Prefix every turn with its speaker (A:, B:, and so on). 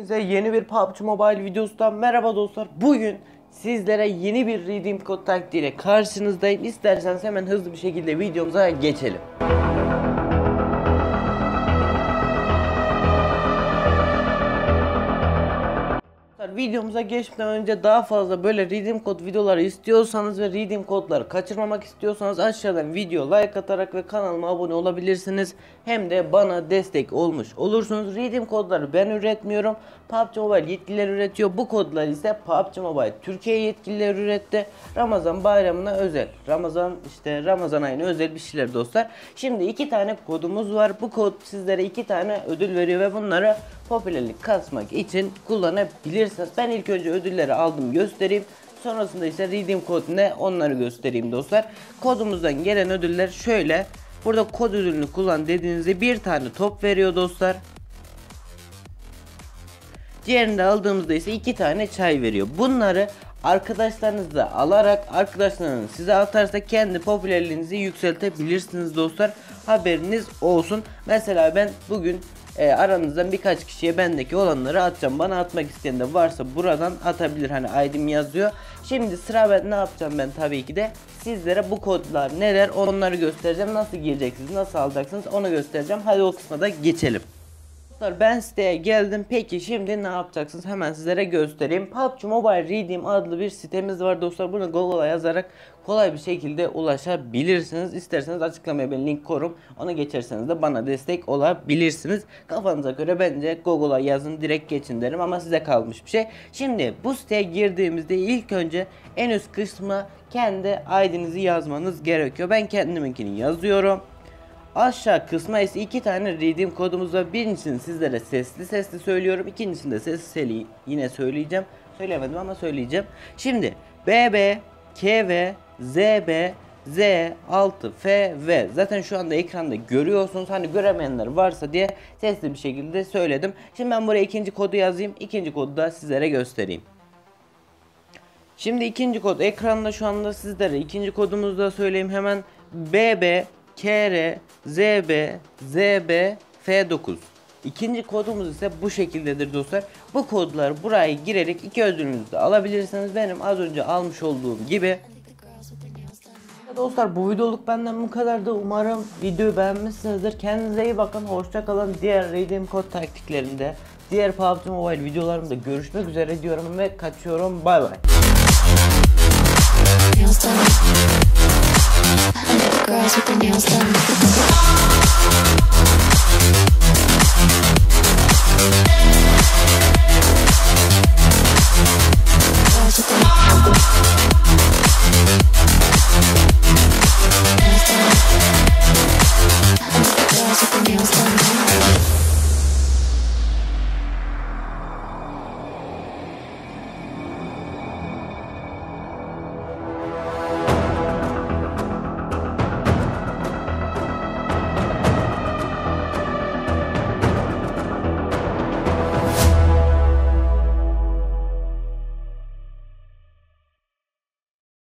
A: Hepinize yeni bir PUBG Mobile videosundan merhaba dostlar. Bugün sizlere yeni bir redeem kod taktiğiyle karşınızdayım. İsterseniz hemen hızlı bir şekilde videomuza geçelim. Videomuza geçmeden önce daha fazla böyle redeem kod videoları istiyorsanız ve redeem kodları kaçırmamak istiyorsanız aşağıdan video like atarak ve kanalıma abone olabilirsiniz. Hem de bana destek olmuş olursunuz. Redeem kodları ben üretmiyorum. PUBG Mobile yetkililer üretiyor. Bu kodlar ise PUBG Mobile Türkiye yetkililer üretti. Ramazan bayramına özel. Ramazan işte Ramazan ayına özel bir şeyler dostlar. Şimdi iki tane kodumuz var. Bu kod sizlere iki tane ödül veriyor ve bunları popülerlik kasmak için kullanabilirsiniz. Ben ilk önce ödülleri aldım göstereyim. Sonrasında ise redeem kod onları göstereyim dostlar. Kodumuzdan gelen ödüller şöyle. Burada kod ödülünü kullan dediğinizde bir tane top veriyor dostlar. Diğerinde aldığımızda ise iki tane çay veriyor. Bunları arkadaşlarınızla alarak arkadaşlarınız size atarsa kendi popülerliğinizi yükseltebilirsiniz dostlar. Haberiniz olsun. Mesela ben bugün e, aranızdan birkaç kişiye bendeki olanları atacağım. Bana atmak isteyen de varsa buradan atabilir. Hani ID'm yazıyor. Şimdi sıra ben ne yapacağım ben tabii ki de sizlere bu kodlar neler onları göstereceğim. Nasıl gireceksiniz, nasıl alacaksınız onu göstereceğim. Hadi o kısma da geçelim. Dostlar ben siteye geldim. Peki şimdi ne yapacaksınız? Hemen sizlere göstereyim. PUBG Mobile Redeem adlı bir sitemiz var dostlar. Bunu Google'a yazarak kolay bir şekilde ulaşabilirsiniz. İsterseniz açıklamaya ben link korum. Onu geçerseniz de bana destek olabilirsiniz. Kafanıza göre bence Google'a yazın direkt geçin derim ama size kalmış bir şey. Şimdi bu siteye girdiğimizde ilk önce en üst kısma kendi ID'nizi yazmanız gerekiyor. Ben kendiminkini yazıyorum. Aşağı kısma ise iki tane redeem kodumuz var. Birincisini sizlere sesli sesli söylüyorum. İkincisini de sesli yine söyleyeceğim. Söylemedim ama söyleyeceğim. Şimdi BB, KV, ZB, Z, 6, F, V. Zaten şu anda ekranda görüyorsunuz. Hani göremeyenler varsa diye sesli bir şekilde söyledim. Şimdi ben buraya ikinci kodu yazayım. İkinci kodu da sizlere göstereyim. Şimdi ikinci kod ekranda şu anda sizlere. ikinci kodumuzu da söyleyeyim hemen. BB, KR, ZB, ZB, F9. İkinci kodumuz ise bu şekildedir dostlar. Bu kodları buraya girerek iki ödülünüzü de alabilirsiniz. Benim az önce almış olduğum gibi. Dostlar bu videoluk benden bu kadardı. Umarım videoyu beğenmişsinizdir. Kendinize iyi bakın. Hoşça kalın. Diğer redeem kod taktiklerinde, diğer PUBG Mobile videolarımda görüşmek üzere diyorum ve kaçıyorum. Bay bay. Girls with their nails done.